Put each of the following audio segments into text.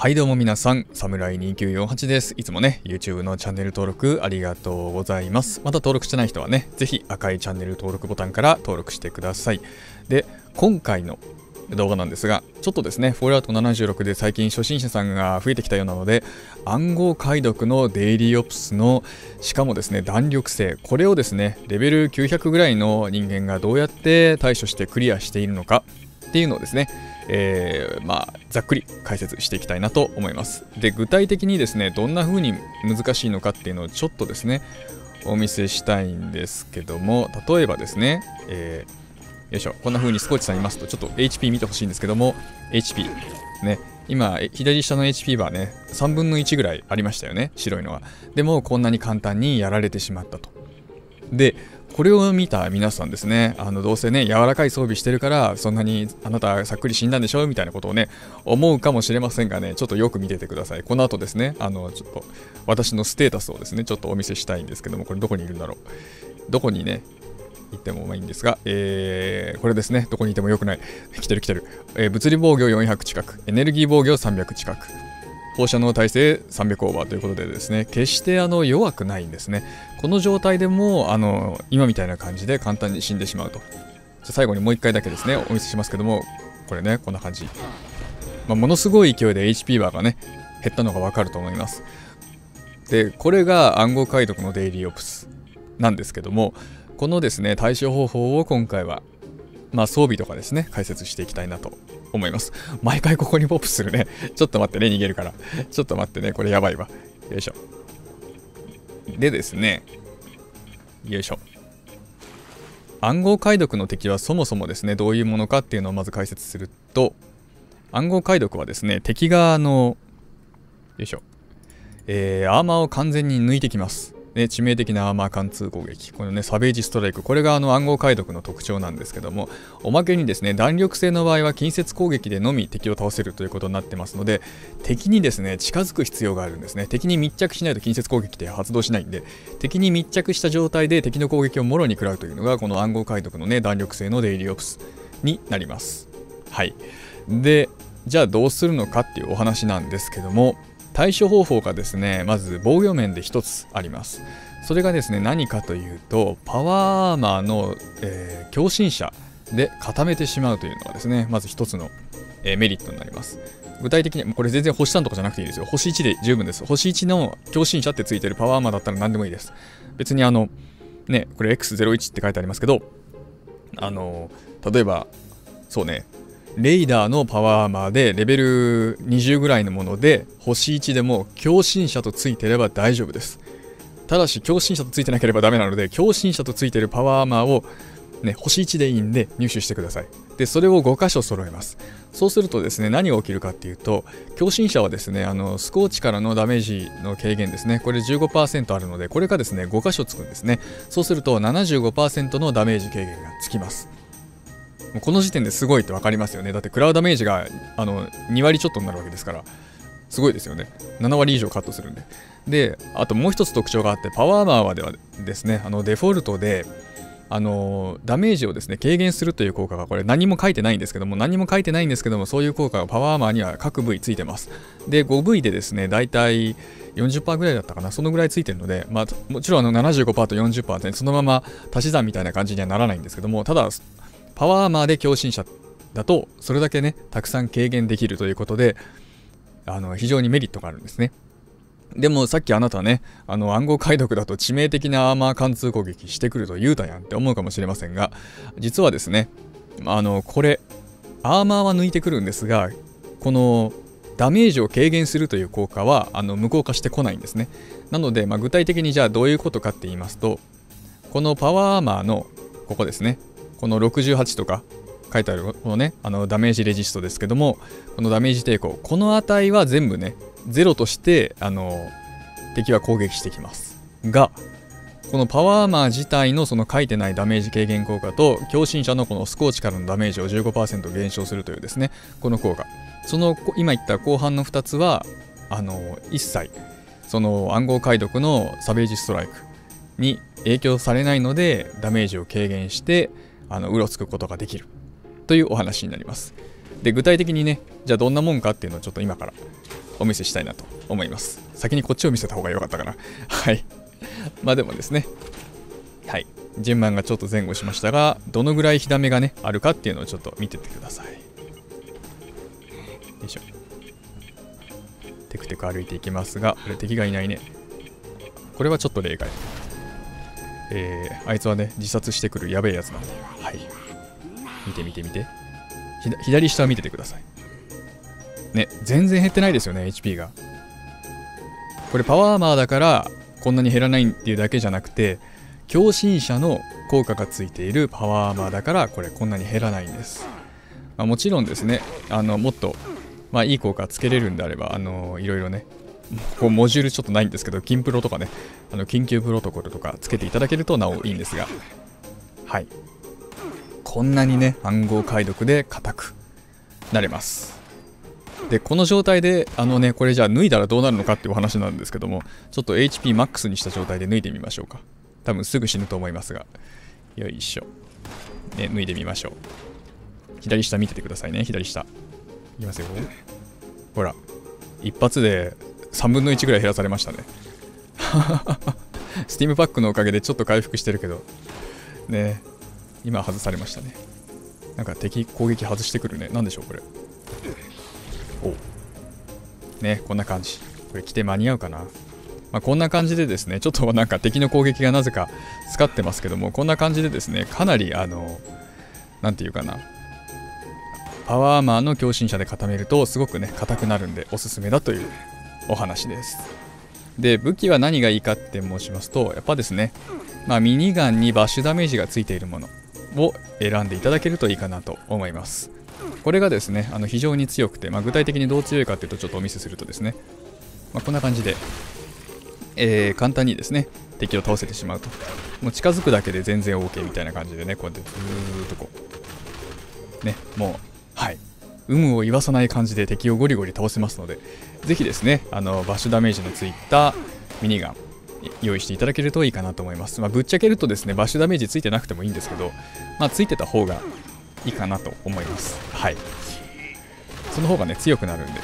はいどうも皆さん、サムライ2948です。いつもね、YouTube のチャンネル登録ありがとうございます。また登録してない人はね、ぜひ赤いチャンネル登録ボタンから登録してください。で、今回の動画なんですが、ちょっとですね、フォールアウト76で最近初心者さんが増えてきたようなので、暗号解読のデイリーオプスの、しかもですね、弾力性、これをですね、レベル900ぐらいの人間がどうやって対処してクリアしているのかっていうのをですね、えー、まあ、ざっくり解説していきたいなと思います。で、具体的にですね、どんな風に難しいのかっていうのをちょっとですね、お見せしたいんですけども、例えばですね、えー、よいしょ、こんな風にスコーチさんいますと、ちょっと HP 見てほしいんですけども、HP、ね、今、左下の HP はね、3分の1ぐらいありましたよね、白いのは。でも、こんなに簡単にやられてしまったと。で、これを見た皆さんですね、あのどうせね、柔らかい装備してるから、そんなにあなたさっくり死んだんでしょみたいなことをね、思うかもしれませんがね、ちょっとよく見ててください。この後ですね、あの、ちょっと私のステータスをですね、ちょっとお見せしたいんですけども、これどこにいるんだろう。どこにね、行ってもまあいいんですが、えー、これですね、どこにいてもよくない。来てる来てる。えー、物理防御400近く、エネルギー防御300近く。放射能耐性300オーバーということでですね、決してあの弱くないんですね。この状態でもあの今みたいな感じで簡単に死んでしまうと。じゃ最後にもう一回だけですね、お見せしますけども、これね、こんな感じ。まあ、ものすごい勢いで HP バーがね、減ったのがわかると思います。で、これが暗号解読のデイリーオプスなんですけども、このですね、対処方法を今回は、まあ、装備とかですね、解説していきたいなと思います。毎回ここにポップするね。ちょっと待ってね、逃げるから。ちょっと待ってね、これやばいわ。よいしょ。でですね、よいしょ。暗号解読の敵はそもそもですね、どういうものかっていうのをまず解説すると、暗号解読はですね、敵側の、よいしょ、えー、アーマーを完全に抜いてきます。ね、致命的なアーマー貫通攻撃、このね、サベージストライク、これがあの暗号解読の特徴なんですけども、おまけにですね、弾力性の場合は近接攻撃でのみ敵を倒せるということになってますので、敵にですね、近づく必要があるんですね。敵に密着しないと近接攻撃って発動しないんで、敵に密着した状態で敵の攻撃をもろに食らうというのが、この暗号解読のね、弾力性のデイリーオプスになります。はい。で、じゃあどうするのかっていうお話なんですけども、対処方法がですねまず防御面で1つあります。それがですね何かというとパワーアーマーの、えー、強心者で固めてしまうというのがですねまず1つの、えー、メリットになります。具体的にこれ全然星3とかじゃなくていいですよ。星1で十分です。星1の強心者ってついてるパワーアーマーだったら何でもいいです。別にあのねこれ X01 って書いてありますけどあの例えばそうねレイダーのパワーアーマーでレベル20ぐらいのもので星1でも強心者とついてれば大丈夫ですただし強心者とついてなければダメなので強心者とついてるパワーアーマーをね、星1でいいんで入手してください。で、それを5箇所揃えます。そうするとですね、何が起きるかっていうと、強心者はですね、あのスコーチからのダメージの軽減ですね、これ15%あるので、これがですね、5箇所つくんですね。そうすると75%のダメージ軽減がつきます。もうこの時点ですごいって分かりますよね。だってクラウドダメージがあの2割ちょっとになるわけですから、すごいですよね。7割以上カットするんで。で、あともう一つ特徴があって、パワーマーではですね、あのデフォルトで、あのダメージをですね軽減するという効果がこれ何も書いてないんですけども何も書いてないんですけどもそういう効果がパワーアーマーには各部位ついてますで 5V でですねだいたい40%ぐらいだったかなそのぐらいついてるので、まあ、もちろんあの75%と40%でそのまま足し算みたいな感じにはならないんですけどもただパワーアーマーで強心者だとそれだけねたくさん軽減できるということであの非常にメリットがあるんですね。でもさっきあなたねあの暗号解読だと致命的なアーマー貫通攻撃してくると言うたやんって思うかもしれませんが実はですねあのこれアーマーは抜いてくるんですがこのダメージを軽減するという効果はあの無効化してこないんですね。なので、まあ、具体的にじゃあどういうことかって言いますとこのパワーアーマーのここですね。この68とか書いてあるこのねあのダメージレジストですけどもこのダメージ抵抗この値は全部ね0としてあの敵は攻撃してきます。がこのパワーアーマー自体のその書いてないダメージ軽減効果と強心者のこのスコーチからのダメージを15%減少するというですねこの効果。その今言った後半の2つはあの一切その暗号解読のサベージストライクに影響されないのでダメージを軽減してあのうろつくことができる。というお話になります。で具体的にねじゃあどんなもんかっていうのをちょっと今からお見せしたいなと思います。先にこっちを見せた方が良かったかな。はい。まあでもですね。はい。順番がちょっと前後しましたがどのぐらい火ダメがねあるかっていうのをちょっと見ててください。よいしょ。テクテク歩いていきますがこれ敵がいないね。これはちょっと例外。えー、あいつはね自殺してくるやべえやつなんではい。見て見て見て。左下を見ててください。ね全然減ってないですよね HP が。これパワーアーマーだからこんなに減らないっていうだけじゃなくて強心者の効果がついているパワーアーマーだからこれこんなに減らないんです、まあ、もちろんですねあのもっと、まあ、いい効果つけれるんであればあのいろいろねここモジュールちょっとないんですけど、金プロとかね、あの緊急プロトコルとかつけていただけるとなおいいんですが、はい。こんなにね、暗号解読で硬くなれます。で、この状態で、あのね、これじゃあ脱いだらどうなるのかっていうお話なんですけども、ちょっと HPMAX にした状態で脱いでみましょうか。多分すぐ死ぬと思いますが。よいしょ。ね、脱いでみましょう。左下見ててくださいね、左下。いきますよ。ほら、一発で3分の1ぐらい減らされましたね。スティームパックのおかげでちょっと回復してるけど、ね、今外されましたね。なんか敵攻撃外してくるね。なんでしょう、これ。おね、こんな感じ。これ着て間に合うかな。まあ、こんな感じでですね、ちょっと なんか敵の攻撃がなぜか使ってますけども、こんな感じでですね、かなりあの、なんていうかな、パワーアーマーの強心者で固めるとすごくね、硬くなるんでおすすめだというお話です。で、武器は何がいいかって申しますと、やっぱですね、まあ、ミニガンにバッシュダメージがついているものを選んでいただけるといいかなと思います。これがですね、あの非常に強くて、まあ、具体的にどう強いかっていうとちょっとお見せするとですね、まあ、こんな感じで、えー、簡単にですね、敵を倒せてしまうと。もう近づくだけで全然 OK みたいな感じでね、こうやってずーっとこう、ね、もう、はい、有無を言わさない感じで敵をゴリゴリ倒せますので、ぜひですね、あのバッシュダメージのついたミニガン、用意していただけるといいかなと思います。まあ、ぶっちゃけるとですね、バッシュダメージついてなくてもいいんですけど、まあ、ついてた方がいいかなと思います。はい。その方がね、強くなるんで。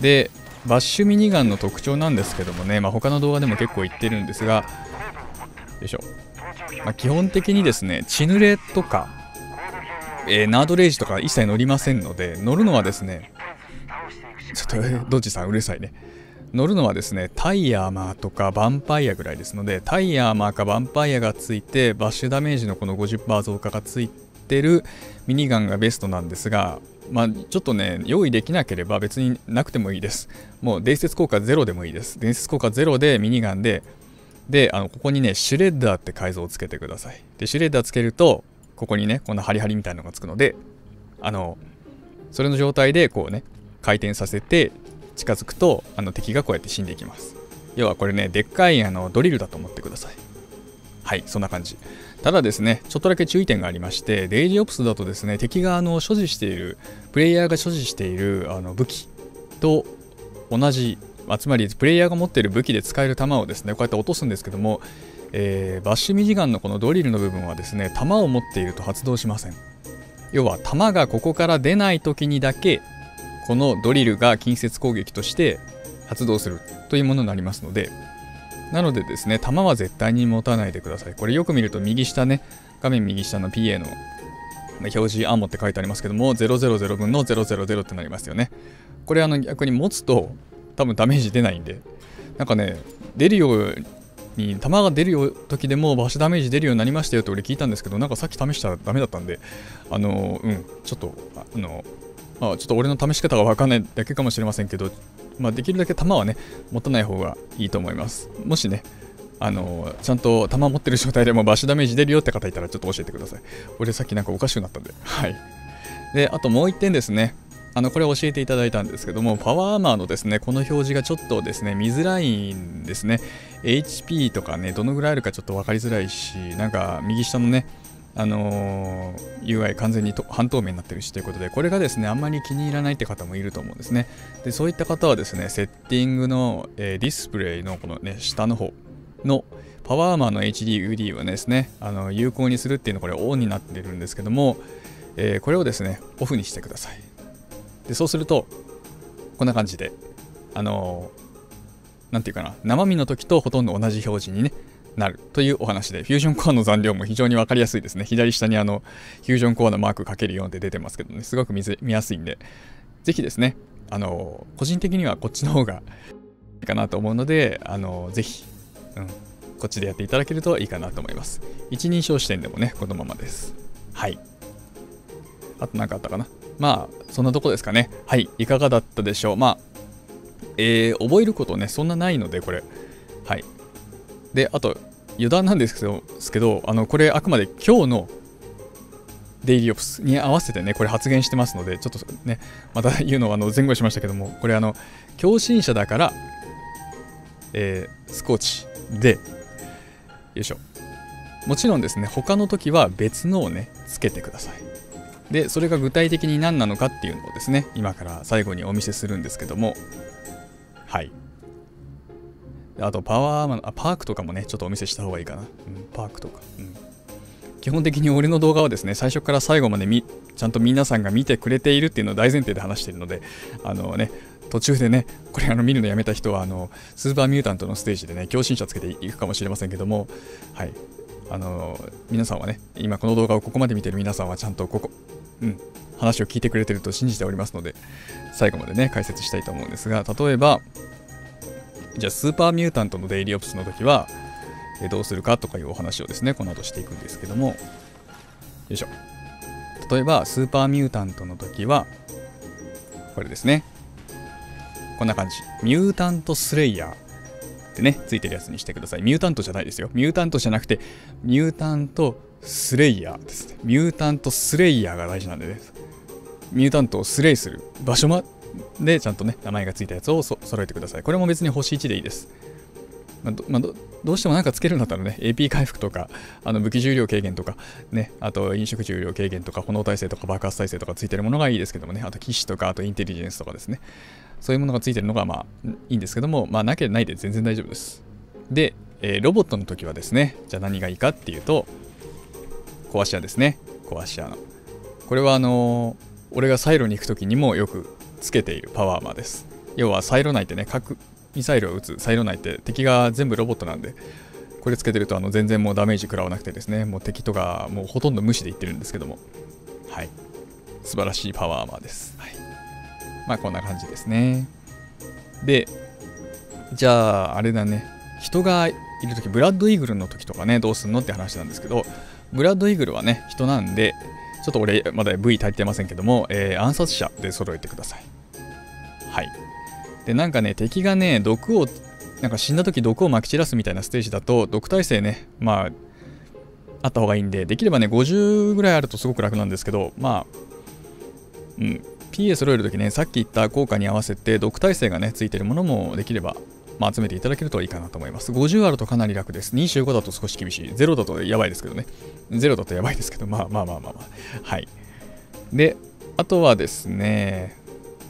で、バッシュミニガンの特徴なんですけどもね、まあ、他の動画でも結構言ってるんですが、よいしょ。まあ、基本的にですね、血濡れとか、えー、ナードレイジとか一切乗りませんので、乗るのはですね、ちょっと、ドッジさんうるさいね。乗るのはですね、タイヤーマーとかヴァンパイアぐらいですので、タイヤーマーかヴァンパイアがついて、バッシュダメージのこの50%増加がついてるミニガンがベストなんですが、まあ、ちょっとね、用意できなければ別になくてもいいです。もう伝説効果ゼロでもいいです。伝説効果ゼロでミニガンで、で、あのここにね、シュレッダーって改造をつけてください。で、シュレッダーつけると、ここにね、こんなハリハリみたいなのがつくので、あの、それの状態でこうね、回転させて近づくと、あの敵がこうやって死んでいきます。要はこれね、でっかいあのドリルだと思ってください。はい、そんな感じ。ただですね、ちょっとだけ注意点がありまして、デイジーオプスだとですね、敵があの所持している、プレイヤーが所持しているあの武器と同じ、ま、つまりプレイヤーが持っている武器で使える弾をですね、こうやって落とすんですけども、えー、バッシュミジガンのこのドリルの部分はですね弾を持っていると発動しません。要は弾がここから出ない時にだけこのドリルが近接攻撃として発動するというものになりますので。なのでですね弾は絶対に持たないでください。これよく見ると右下ね画面右下の PA の表示アンモって書いてありますけども000分の000ってなりますよね。これあの逆に持つと多分ダメージ出ないんで。なんかね出るように弾が出るよ時でもバッシュダメージ出るようになりましたよって俺聞いたんですけどなんかさっき試したらダメだったんであのうんちょっとあのまあ、ちょっと俺の試し方がわかんないだけかもしれませんけど、まあ、できるだけ弾はね持たない方がいいと思います。もしねあのちゃんと弾持ってる状態でもバッシュダメージ出るよって方いたらちょっと教えてください。俺さっきなんかおかしくなったんで。はい。であともう一点ですね。あのこれ教えていただいたんですけども、パワーアーマーのですね、この表示がちょっとですね、見づらいんですね。HP とかね、どのぐらいあるかちょっと分かりづらいし、なんか右下のね、あのー、UI 完全に半透明になってるしということで、これがですね、あんまり気に入らないって方もいると思うんですね。で、そういった方はですね、セッティングの、えー、ディスプレイのこのね、下の方のパワーアーマーの HDUD をですね、あの有効にするっていうのこれオンになってるんですけども、えー、これをですね、オフにしてください。でそうするとこんな感じであの何て言うかな生身の時とほとんど同じ表示にねなるというお話で、フュージョンコアの残量も非常に分かりやすいですね。左下にあの、フュージョンコアのマークかける4って出てますけどね、すごく見やすいんで、ぜひですね、あの、個人的にはこっちの方がいいかなと思うので、あの、ぜひ、うん、こっちでやっていただけるといいかなと思います。一人称視点でもね、このままです。はい。あと何かあったかなまあ、そんなとこですかね。はい。いかがだったでしょう。まあ、えー、覚えることね、そんなないので、これ。はい。で、あと、余談なんですけど、すけどあのこれあくまで今日のデイリーオプスに合わせてね、これ発言してますので、ちょっとね、また言うのはあの前後しましたけども、これあの、共振者だから、えー、スコーチで、よいしょ。もちろんですね、他の時は別のをね、つけてください。で、それが具体的に何なのかっていうのをですね、今から最後にお見せするんですけども、はい。あと、パワーマン、あ、パークとかもね、ちょっとお見せした方がいいかな。うん、パークとか。うん。基本的に俺の動画はですね、最初から最後までみちゃんと皆さんが見てくれているっていうのを大前提で話しているので、あのね、途中でね、これあの見るのやめた人は、あの、スーパーミュータントのステージでね、共振者つけていくかもしれませんけども、はい。あの、皆さんはね、今この動画をここまで見てる皆さんはちゃんとここ、うん、話を聞いてくれてると信じておりますので、最後までね、解説したいと思うんですが、例えば、じゃあスーパーミュータントのデイリーオプスの時は、えどうするかとかいうお話をですね、この後していくんですけども、よいしょ。例えば、スーパーミュータントの時は、これですね。こんな感じ。ミュータントスレイヤーってね、ついてるやつにしてください。ミュータントじゃないですよ。ミュータントじゃなくて、ミュータントスレイヤーですね。ミュータントスレイヤーが大事なんでね。ミュータントをスレイする場所までちゃんとね、名前がついたやつを揃えてください。これも別に星1でいいです。まあどまあ、どうしてもなんかつけるんだったらね、AP 回復とか、あの武器重量軽減とか、ね、あと飲食重量軽減とか、炎耐性とか爆発耐性とかついてるものがいいですけどもね、あと騎士とか、あとインテリジェンスとかですね、そういうものがついてるのがまあいいんですけども、まあなきゃないで全然大丈夫です。で、えー、ロボットの時はですね、じゃあ何がいいかっていうと、コアシアですね、コアシアの。これはあのー、俺がサイロに行く時にもよくつけているパワーマーです。要はサイロ内ってね、核ミサイルを撃つサイロ内って敵が全部ロボットなんで、これつけてるとあの全然もうダメージ食らわなくてですね、もう敵とかもうほとんど無視でいってるんですけども、はい。素晴らしいパワーマーです。はい。まあこんな感じですね。で、じゃああれだね、人がいるとき、ブラッドイーグルの時とかね、どうすんのって話なんですけど、ブラッドイーグルはね、人なんで、ちょっと俺まだ V 足りてませんけども、えー、暗殺者で揃えてください。はい。で、なんかね、敵がね、毒を、なんか死んだ時毒を撒き散らすみたいなステージだと、毒耐性ね、まあ、あった方がいいんで、できればね、50ぐらいあるとすごく楽なんですけど、まあ、うん、PA 揃えるときね、さっき言った効果に合わせて、毒耐性がね、ついてるものもできれば、まあ、集めていただけるといいかなと思います。50あるとかなり楽です。25だと少し厳しい。0だとやばいですけどね。0だとやばいですけど、まあまあまあまあまあ。はい。で、あとはですね、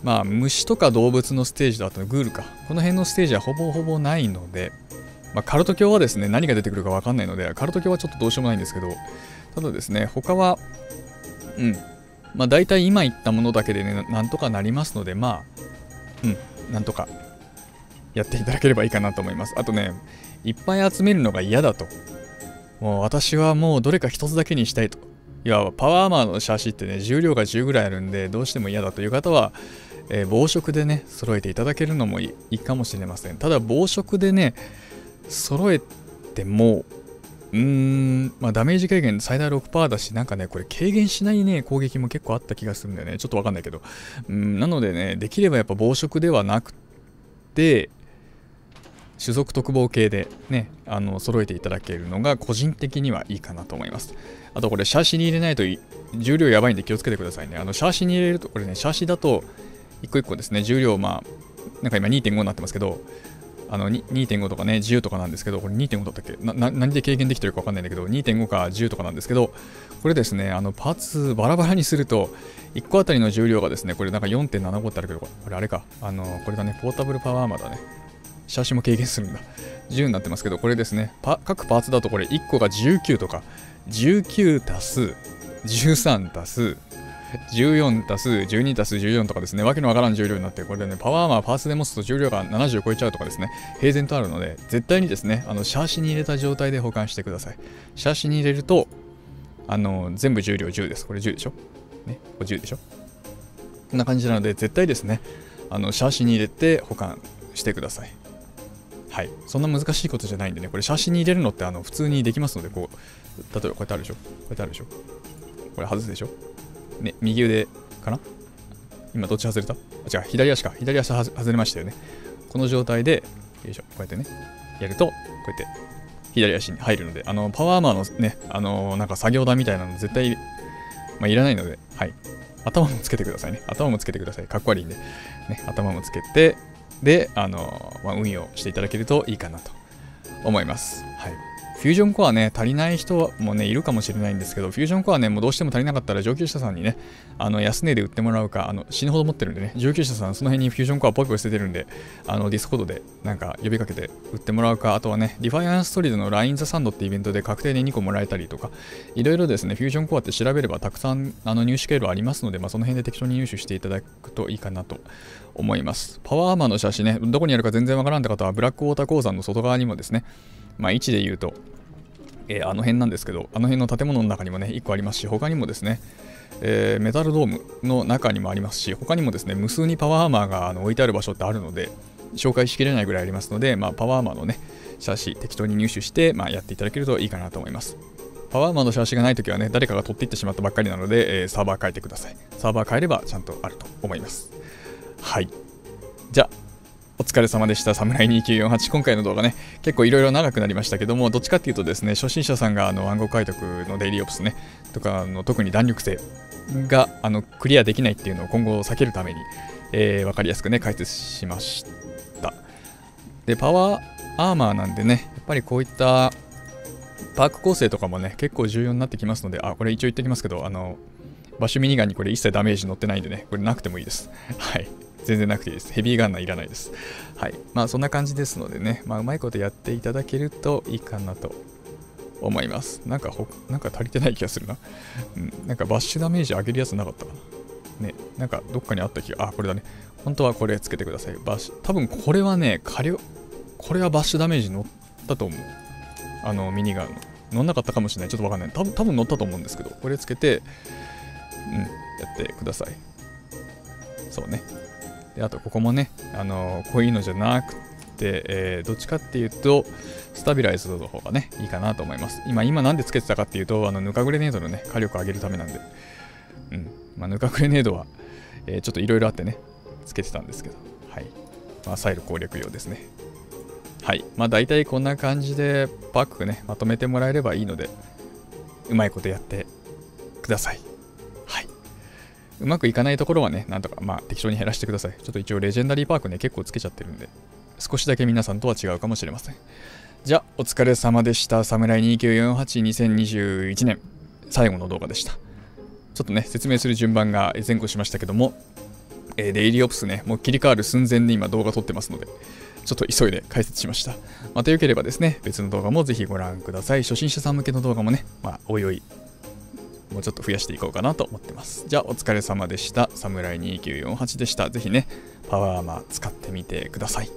まあ、虫とか動物のステージとあとグールか。この辺のステージはほぼほぼないので、まあ、カルト教はですね、何が出てくるかわかんないので、カルト教はちょっとどうしようもないんですけど、ただですね、他は、うん、まあ大体今言ったものだけでね、なんとかなりますので、まあ、うん、なんとかやっていただければいいかなと思います。あとね、いっぱい集めるのが嫌だと。もう私はもうどれか一つだけにしたいと。いや、パワーアーマーのシャーシってね、重量が10ぐらいあるんで、どうしても嫌だという方は、えー、防食でね、揃えていただけるのもいいかもしれません。ただ、防食でね、揃えても、うーん、まあ、ダメージ軽減最大6%だし、なんかね、これ軽減しないね、攻撃も結構あった気がするんだよね。ちょっとわかんないけど。うん、なのでね、できればやっぱ防食ではなくて、種族特防系でね、あの揃えていただけるのが個人的にはいいかなと思います。あとこれ、シャーシに入れないと重量やばいんで気をつけてくださいね。あのシャーシに入れると、これね、シャーシだと一個一個ですね、重量、まあ、なんか今2.5になってますけど、あの2.5とかね、10とかなんですけど、これ2.5だったっけ？何で軽減できてるかわかんないんだけど、2.5か10とかなんですけど、これですね、あのパーツバラバラにすると、1個あたりの重量がですね、これなんか4.75ってあるけど、これあれか、あの、これだね、ポータブルパワーアーマーだね。シャーシも軽減するんだ。10になってますけど、これですね。各パーツだとこれ1個が19とか、19足す、13足す、14たす12たす14とかですね、わけのわからん重量になって、これでね、パワーアーマーパーツで持つと重量が70超えちゃうとかですね、平然とあるので、絶対にですね、あのシャーシに入れた状態で保管してください。シャーシに入れると、あの全部重量10です。これ10でしょ？ね、これ10でしょ？こんな感じなので、絶対ですね、あのシャーシに入れて保管してください。はい。そんな難しいことじゃないんでね、これ写真に入れるのってあの普通にできますので、こう、例えばこうやってあるでしょ？こうやってあるでしょ？これ外すでしょ？ね、右腕かな？今どっち外れた？あ、違う、左足か。左足外れましたよね。この状態で、よいしょ、こうやってね、やると、こうやって左足に入るので、あの、パワーアーマーのね、あの、なんか作業台みたいなの絶対、まあ、いらないので、はい。頭もつけてくださいね。頭もつけてください。かっこ悪いんで。ね、頭もつけて、で、あの、まあ、運用していただけるといいかなと思います。はい。フュージョンコアね、足りない人もね、いるかもしれないんですけど、フュージョンコアね、もうどうしても足りなかったら上級者さんにね、あの安値で売ってもらうか、あの死ぬほど持ってるんでね、上級者さん、その辺にフュージョンコアポイポイ捨ててるんで、あのディスコードでなんか呼びかけて売ってもらうか、あとはね、ディファイアンストリートの LINE ザサンドってイベントで確定で2個もらえたりとか、いろいろですね、フュージョンコアって調べればたくさんあの入手経路ありますので、まあ、その辺で適当に入手していただくといいかなと思います。パワーアーマーの写真ね、どこにあるか全然わからんって方は、ブラックウォーター鉱山の外側にもですね、まあ、位置で言うと、えー、あの辺なんですけど、あの辺の建物の中にもね、1個ありますし、他にもですね、えー、メタルドームの中にもありますし、他にもですね、無数にパワーアーマーがあの置いてある場所ってあるので、紹介しきれないぐらいありますので、まあ、パワーアーマーのね、写真適当に入手して、まあ、やっていただけるといいかなと思います。パワーアーマンの写真がないときはね、誰かが取っていってしまったばっかりなので、えー、サーバー変えてください。サーバー変えればちゃんとあると思います。はい。じゃあ、お疲れ様でした。サムライ2948。今回の動画ね、結構いろいろ長くなりましたけども、どっちかっていうとですね、初心者さんがあの暗号解読のデイリーオプスね、とかの特に弾力性があのクリアできないっていうのを今後避けるために、えー、分かりやすくね、解説しました。で、パワーアーマーなんでね、やっぱりこういったパーク構成とかもね、結構重要になってきますので、あ、これ一応言ってきますけど、あの、バッシュミニガンにこれ一切ダメージ乗ってないんでね、これなくてもいいです。はい。全然なくていいです。ヘビーガンナーいらないです。はい。まあそんな感じですのでね、まあうまいことやっていただけるといいかなと思います。なんかほ、なんか足りてない気がするな。うん。なんかバッシュダメージ上げるやつなかったかな。ね。なんかどっかにあった気が、あ、これだね。本当はこれつけてください。バッシュ、多分これはね、火力、これはバッシュダメージ乗ったと思う。あの、ミニガンの。乗んなかったかもしれない。ちょっとわかんない。多分、多分乗ったと思うんですけど、これつけて、うん、やってください。そうね。であとここもね、あのこういうのじゃなくて、えー、どっちかっていうと、スタビライズの方がね、いいかなと思います。今、今なんでつけてたかっていうと、あの、ぬかグレネードのね、火力を上げるためなんで、うん。まあ、ぬかグレネードは、えー、ちょっといろいろあってね、つけてたんですけど、はい。まあ、サイル攻略用ですね。はい。まあ、大体こんな感じで、パックね、まとめてもらえればいいので、うまいことやってください。うまくいかないところはね、なんとか、まあ、適当に減らしてください。ちょっと一応、レジェンダリーパークね、結構つけちゃってるんで、少しだけ皆さんとは違うかもしれません。じゃあ、お疲れ様でした。サムライ2948-2021年、最後の動画でした。ちょっとね、説明する順番が前後しましたけども、えー、デイリーオプスね、もう切り替わる寸前で今動画撮ってますので、ちょっと急いで解説しました。またよければですね、別の動画もぜひご覧ください。初心者さん向けの動画もね、まあ、おいおいもうちょっと増やしていこうかなと思ってます。じゃあお疲れ様でした。サムライ2948でした。ぜひね、パワーアーマー使ってみてください。